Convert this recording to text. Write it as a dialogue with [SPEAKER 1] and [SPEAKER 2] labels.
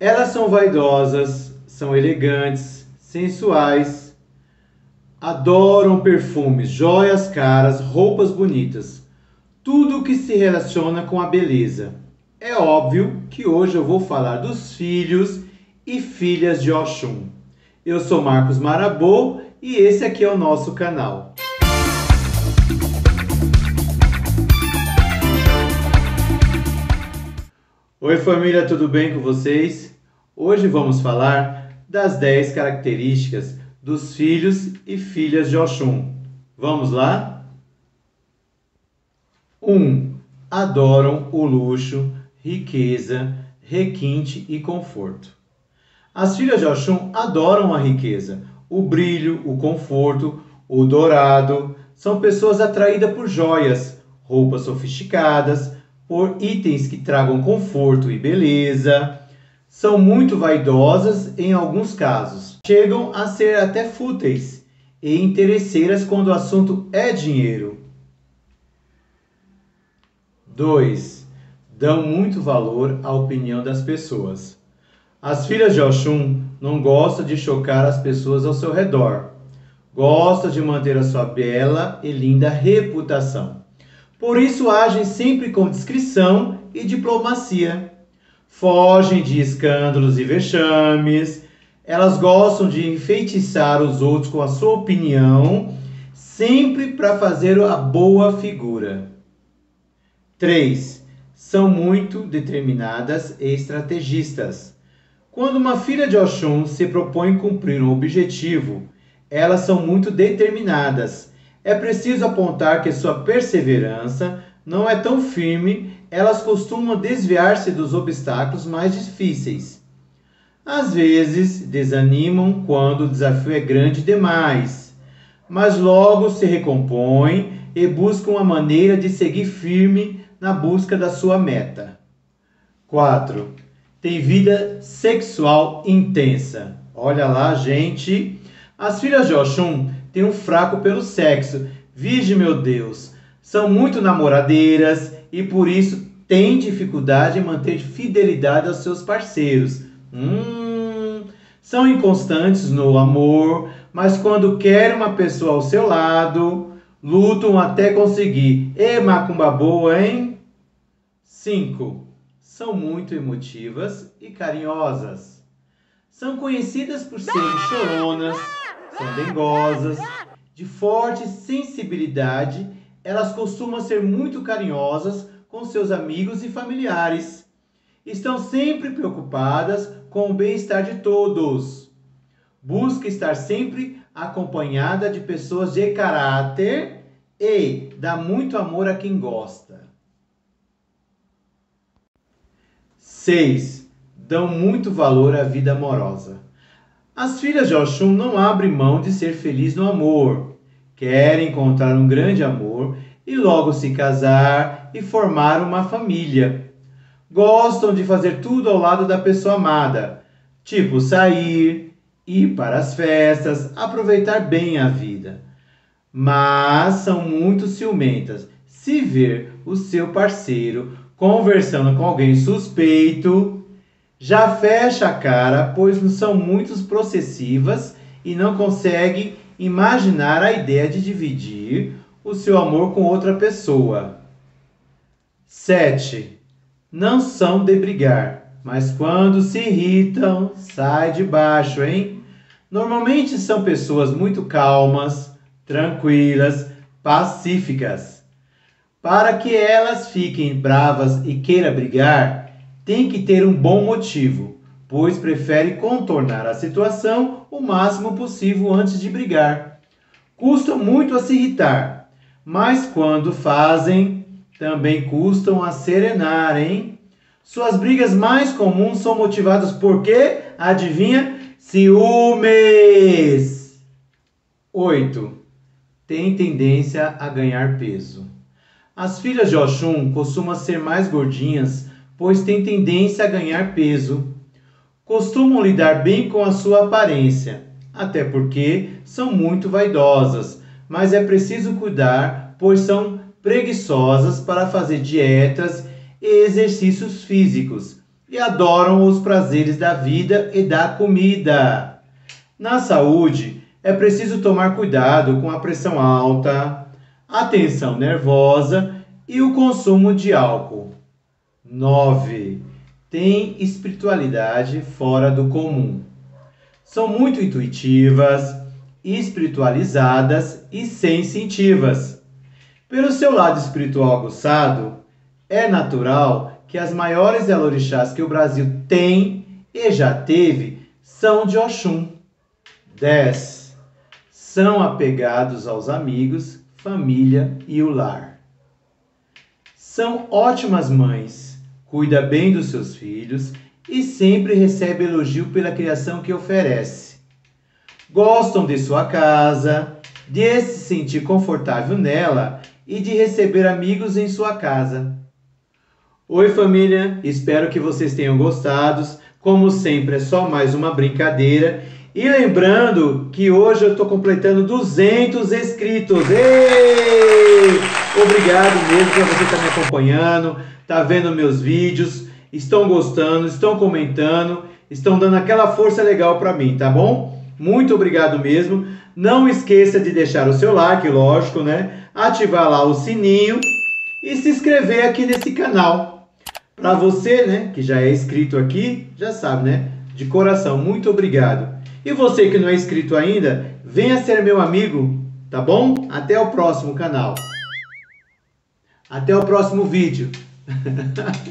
[SPEAKER 1] Elas são vaidosas, são elegantes, sensuais, adoram perfumes, joias caras, roupas bonitas, tudo que se relaciona com a beleza. É óbvio que hoje eu vou falar dos filhos e filhas de Oxum. Eu sou Marcos Marabô e esse aqui é o nosso canal. Oi família, tudo bem com vocês? Hoje vamos falar das 10 características dos filhos e filhas de Oxum. Vamos lá? 1. Um, adoram o luxo, riqueza, requinte e conforto. As filhas de Oxum adoram a riqueza, o brilho, o conforto, o dourado. São pessoas atraídas por joias, roupas sofisticadas, por itens que tragam conforto e beleza, são muito vaidosas em alguns casos, chegam a ser até fúteis e interesseiras quando o assunto é dinheiro. 2. Dão muito valor à opinião das pessoas. As filhas de Oxum não gostam de chocar as pessoas ao seu redor. Gostam de manter a sua bela e linda reputação. Por isso agem sempre com discrição e diplomacia. Fogem de escândalos e vexames. Elas gostam de enfeitiçar os outros com a sua opinião, sempre para fazer a boa figura. 3. São muito determinadas e estrategistas. Quando uma filha de Oxum se propõe cumprir um objetivo, elas são muito determinadas é preciso apontar que sua perseverança não é tão firme, elas costumam desviar-se dos obstáculos mais difíceis. Às vezes desanimam quando o desafio é grande demais, mas logo se recompõem e buscam uma maneira de seguir firme na busca da sua meta. 4. Tem vida sexual intensa. Olha lá, gente. As filhas de Oxum têm um fraco pelo sexo. Vige, meu Deus, são muito namoradeiras e por isso têm dificuldade em manter fidelidade aos seus parceiros. Hum, são inconstantes no amor, mas quando querem uma pessoa ao seu lado, lutam até conseguir. E macumba boa, hein? 5. São muito emotivas e carinhosas. São conhecidas por serem choronas são dengosas, de forte sensibilidade, elas costumam ser muito carinhosas com seus amigos e familiares. Estão sempre preocupadas com o bem-estar de todos. Busca estar sempre acompanhada de pessoas de caráter e dá muito amor a quem gosta. 6. Dão muito valor à vida amorosa. As filhas de Oxum não abrem mão de ser felizes no amor. Querem encontrar um grande amor e logo se casar e formar uma família. Gostam de fazer tudo ao lado da pessoa amada, tipo sair, ir para as festas, aproveitar bem a vida. Mas são muito ciumentas. Se ver o seu parceiro conversando com alguém suspeito, já fecha a cara, pois são muito processivas e não consegue imaginar a ideia de dividir o seu amor com outra pessoa. 7. Não são de brigar, mas quando se irritam, sai de baixo, hein? Normalmente são pessoas muito calmas, tranquilas, pacíficas. Para que elas fiquem bravas e queiram brigar, tem que ter um bom motivo, pois prefere contornar a situação o máximo possível antes de brigar. Custam muito a se irritar, mas quando fazem, também custam a serenar, hein? Suas brigas mais comuns são motivadas por quê? Adivinha? Ciúmes! 8. Tem tendência a ganhar peso. As filhas de Oxum costumam ser mais gordinhas pois têm tendência a ganhar peso. Costumam lidar bem com a sua aparência, até porque são muito vaidosas, mas é preciso cuidar, pois são preguiçosas para fazer dietas e exercícios físicos e adoram os prazeres da vida e da comida. Na saúde, é preciso tomar cuidado com a pressão alta, a tensão nervosa e o consumo de álcool. 9. Tem espiritualidade fora do comum. São muito intuitivas, espiritualizadas e sensitivas. Pelo seu lado espiritual aguçado, é natural que as maiores elorixás que o Brasil tem e já teve são de Oxum. 10. São apegados aos amigos, família e o lar. São ótimas mães, cuida bem dos seus filhos e sempre recebe elogio pela criação que oferece. Gostam de sua casa, de se sentir confortável nela e de receber amigos em sua casa. Oi, família! Espero que vocês tenham gostado. Como sempre, é só mais uma brincadeira. E lembrando que hoje eu estou completando 200 inscritos. Ei! Obrigado mesmo por você estar tá me acompanhando, tá vendo meus vídeos, estão gostando, estão comentando, estão dando aquela força legal para mim, tá bom? Muito obrigado mesmo. Não esqueça de deixar o seu like, lógico, né? Ativar lá o sininho e se inscrever aqui nesse canal. Para você, né, que já é inscrito aqui, já sabe, né? De coração, muito obrigado. E você que não é inscrito ainda, venha ser meu amigo, tá bom? Até o próximo canal. Até o próximo vídeo.